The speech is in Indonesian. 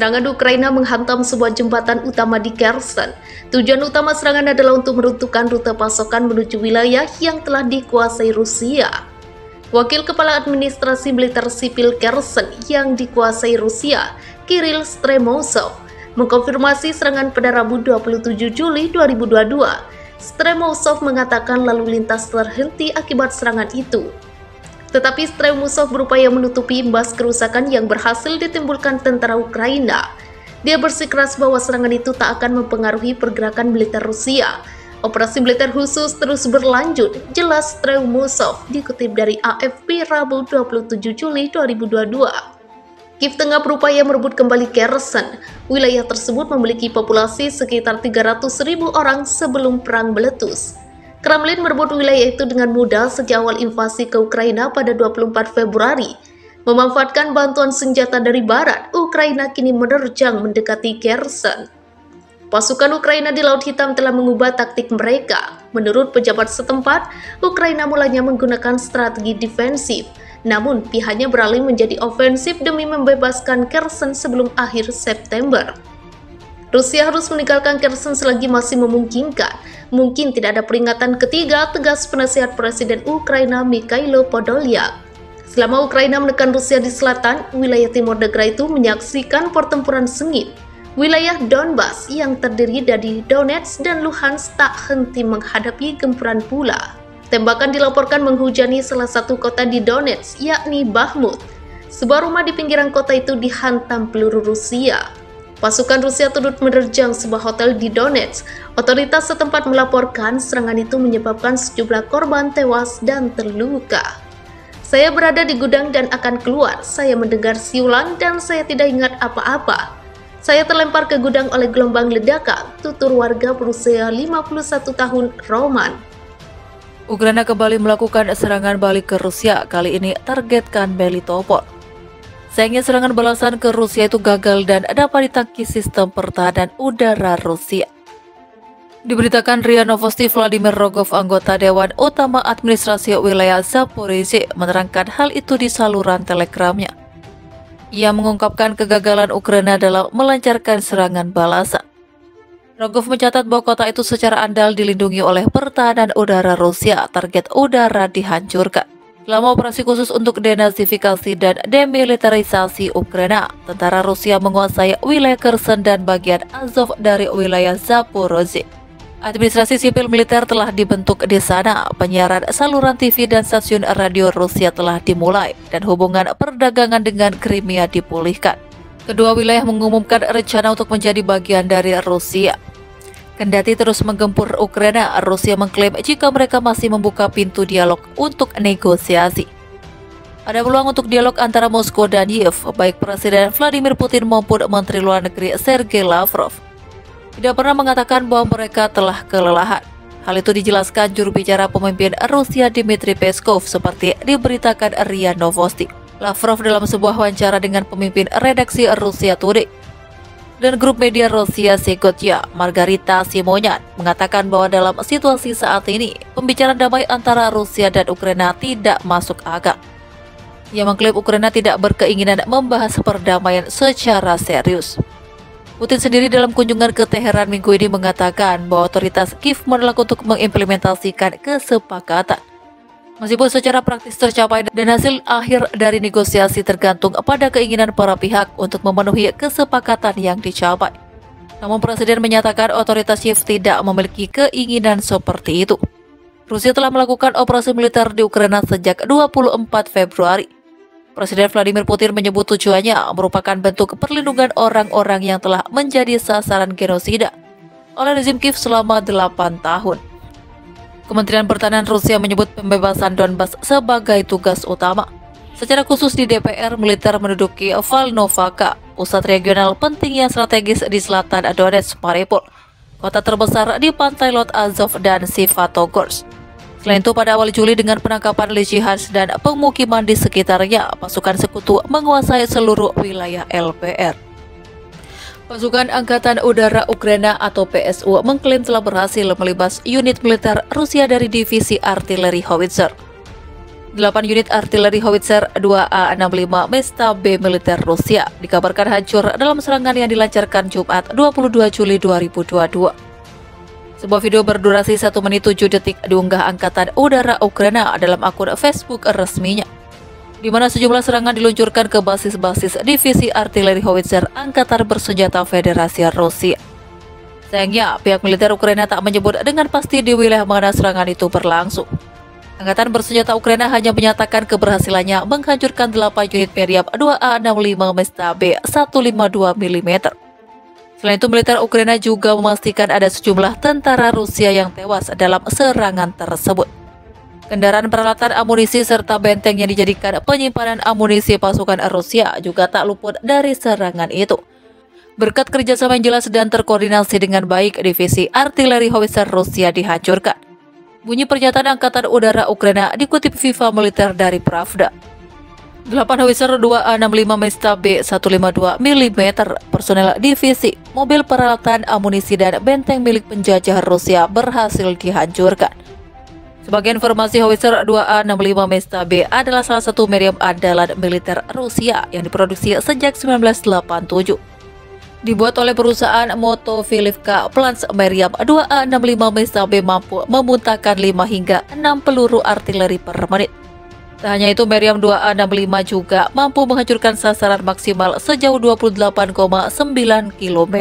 Serangan Ukraina menghantam sebuah jembatan utama di Kherson. Tujuan utama serangan adalah untuk meruntuhkan rute pasokan menuju wilayah yang telah dikuasai Rusia. Wakil Kepala Administrasi Militer Sipil Kherson yang dikuasai Rusia, Kirill Stremosov, mengkonfirmasi serangan pada Rabu 27 Juli 2022. Stremosov mengatakan lalu lintas terhenti akibat serangan itu. Tetapi Stremusov berupaya menutupi imbas kerusakan yang berhasil ditimbulkan tentara Ukraina. Dia bersikeras bahwa serangan itu tak akan mempengaruhi pergerakan militer Rusia. Operasi militer khusus terus berlanjut, jelas Stremusov dikutip dari AFP Rabu 27 Juli 2022. Kiev tengah berupaya merebut kembali Kherson. Wilayah tersebut memiliki populasi sekitar 300 ribu orang sebelum perang meletus. Kremlin merebut wilayah itu dengan mudah sejak awal invasi ke Ukraina pada 24 Februari. Memanfaatkan bantuan senjata dari barat, Ukraina kini menerjang mendekati Kherson. Pasukan Ukraina di Laut Hitam telah mengubah taktik mereka. Menurut pejabat setempat, Ukraina mulanya menggunakan strategi defensif, namun pihaknya beralih menjadi ofensif demi membebaskan Kherson sebelum akhir September. Rusia harus meninggalkan Kherson selagi masih memungkinkan, mungkin tidak ada peringatan ketiga, tegas penasihat Presiden Ukraina Mikhailo Podolyak. Selama Ukraina menekan Rusia di selatan, wilayah timur negara itu menyaksikan pertempuran sengit. Wilayah Donbas yang terdiri dari Donetsk dan Luhansk tak henti menghadapi gempuran pula. Tembakan dilaporkan menghujani salah satu kota di Donetsk, yakni Bahmut. Sebuah rumah di pinggiran kota itu dihantam peluru Rusia. Pasukan Rusia turut menerjang sebuah hotel di Donetsk. Otoritas setempat melaporkan serangan itu menyebabkan sejumlah korban tewas dan terluka. Saya berada di gudang dan akan keluar. Saya mendengar siulan dan saya tidak ingat apa-apa. Saya terlempar ke gudang oleh gelombang ledakan, tutur warga berusia 51 tahun Roman. Ukraina kembali melakukan serangan balik ke Rusia, kali ini targetkan Melitopol. Sayangnya serangan balasan ke Rusia itu gagal dan dapat ditangkis sistem pertahanan udara Rusia. Diberitakan RIA Novosti Vladimir Rogov, anggota Dewan Utama Administrasi Wilayah Zaporizhia, menerangkan hal itu di saluran telegramnya. Ia mengungkapkan kegagalan Ukraina dalam melancarkan serangan balasan. Rogov mencatat bahwa kota itu secara andal dilindungi oleh pertahanan udara Rusia, target udara dihancurkan. Selama operasi khusus untuk denazifikasi dan demilitarisasi Ukraina, tentara Rusia menguasai wilayah Kherson dan bagian Azov dari wilayah Zaporozhye. Administrasi sipil militer telah dibentuk di sana, penyiaran saluran TV dan stasiun radio Rusia telah dimulai, dan hubungan perdagangan dengan Crimea dipulihkan. Kedua wilayah mengumumkan rencana untuk menjadi bagian dari Rusia. Kendati terus menggempur Ukraina, Rusia mengklaim jika mereka masih membuka pintu dialog untuk negosiasi. Ada peluang untuk dialog antara Moskow dan Kiev, baik Presiden Vladimir Putin maupun Menteri Luar Negeri Sergei Lavrov. Tidak pernah mengatakan bahwa mereka telah kelelahan. Hal itu dijelaskan juru bicara pemimpin Rusia Dmitry Peskov seperti diberitakan RIA Novosti. Lavrov dalam sebuah wawancara dengan pemimpin redaksi Rusia Today dan grup media Rusia Segotya, Margarita Simonyan, mengatakan bahwa dalam situasi saat ini, pembicaraan damai antara Rusia dan Ukraina tidak masuk akal. Ia mengklaim Ukraina tidak berkeinginan membahas perdamaian secara serius. Putin sendiri dalam kunjungan ke Teheran minggu ini mengatakan bahwa otoritas Kiev menolak untuk mengimplementasikan kesepakatan. Meskipun secara praktis tercapai dan hasil akhir dari negosiasi tergantung pada keinginan para pihak untuk memenuhi kesepakatan yang dicapai. Namun Presiden menyatakan otoritas Kiev tidak memiliki keinginan seperti itu. Rusia telah melakukan operasi militer di Ukraina sejak 24 Februari. Presiden Vladimir Putin menyebut tujuannya merupakan bentuk perlindungan orang-orang yang telah menjadi sasaran genosida oleh rezim Kiev selama 8 tahun. Kementerian Pertahanan Rusia menyebut pembebasan Donbas sebagai tugas utama. Secara khusus di DPR, militer menduduki Valnovaka, pusat regional penting yang strategis di selatan Donetsk, Mariupol, kota terbesar di pantai Lot Azov dan Sivatogorsk. Selain itu, pada awal Juli dengan penangkapan Lysychansk dan pemukiman di sekitarnya, pasukan sekutu menguasai seluruh wilayah LPR. Pasukan Angkatan Udara Ukraina atau PSU mengklaim telah berhasil melibas unit militer Rusia dari divisi artileri Howitzer. 8 unit artileri howitzer 2A65 Mesta B militer Rusia dikabarkan hancur dalam serangan yang dilancarkan Jumat 22 Juli 2022. Sebuah video berdurasi 1 menit 7 detik diunggah Angkatan Udara Ukraina dalam akun Facebook resminya, di mana sejumlah serangan diluncurkan ke basis-basis divisi artileri howitzer Angkatan Bersenjata Federasi Rusia. Sayangnya, pihak militer Ukraina tak menyebut dengan pasti di wilayah mana serangan itu berlangsung. Angkatan bersenjata Ukraina hanya menyatakan keberhasilannya menghancurkan 8 unit Meriam 2A65 Mesta B152 mm. Selain itu, militer Ukraina juga memastikan ada sejumlah tentara Rusia yang tewas dalam serangan tersebut. Kendaraan peralatan amunisi serta benteng yang dijadikan penyimpanan amunisi pasukan Rusia juga tak luput dari serangan itu. Berkat kerjasama yang jelas dan terkoordinasi dengan baik, divisi artileri howitzer Rusia dihancurkan. Bunyi pernyataan Angkatan Udara Ukraina dikutip FIFA militer dari Pravda. 8 howitzer 2A65 Mesta B152 mm personel divisi, mobil peralatan amunisi dan benteng milik penjajah Rusia berhasil dihancurkan. Sebagai informasi, howitzer 2A65 Mesta B adalah salah satu meriam andalan militer Rusia yang diproduksi sejak 1987 dibuat oleh perusahaan Moto Filivka Plans Meriam 2A65 Mesabe mampu memuntahkan 5 hingga 6 peluru artileri per menit. Tak hanya itu, Meriam 2A65 juga mampu menghancurkan sasaran maksimal sejauh 28,9 km.